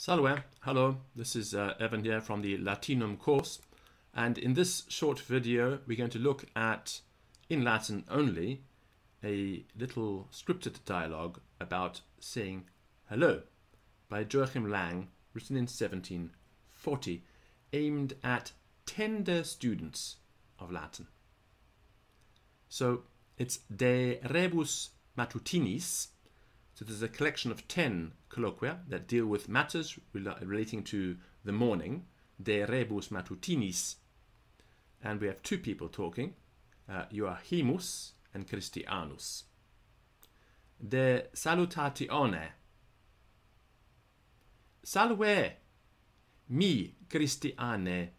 Salve, hello, this is uh, Evan here from the Latinum course and in this short video we're going to look at, in Latin only, a little scripted dialogue about saying hello by Joachim Lang, written in 1740, aimed at tender students of Latin. So it's De Rebus Matutinis, so there's a collection of 10 colloquia that deal with matters relating to the morning, de rebus matutinis. And we have two people talking, uh, Joachimus and Christianus. De salutatione. Salve, mi Christiane.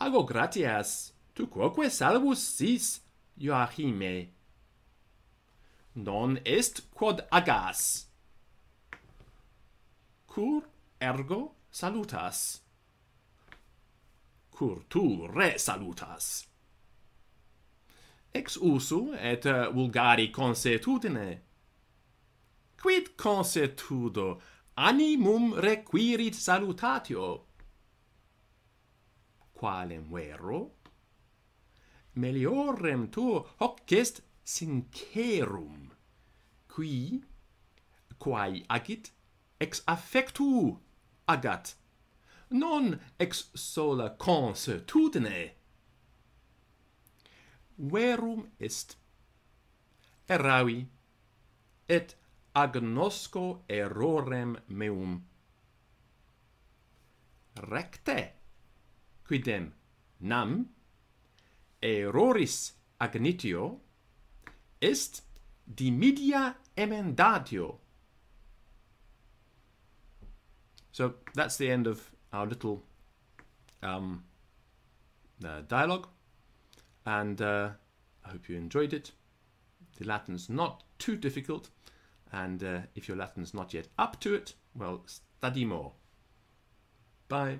Ago gratias, tu quoque salvus sis, Joachime non est quod agas. Cur ergo salutas. Cur tu re salutas. Ex usu et eh, vulgari consuetudine. Quid consuetudo animum requirit salutatio? Qualem vero? Meliorem tu hoc est sincerum qui quae agit ex affectu agat non ex sola consuetudine verum est erravi et agnosco errorem meum. Recte quidem nam erroris agnitio est media emendatio. So that's the end of our little um, uh, dialogue, and uh, I hope you enjoyed it. The Latin's not too difficult, and uh, if your Latin's not yet up to it, well, study more. Bye.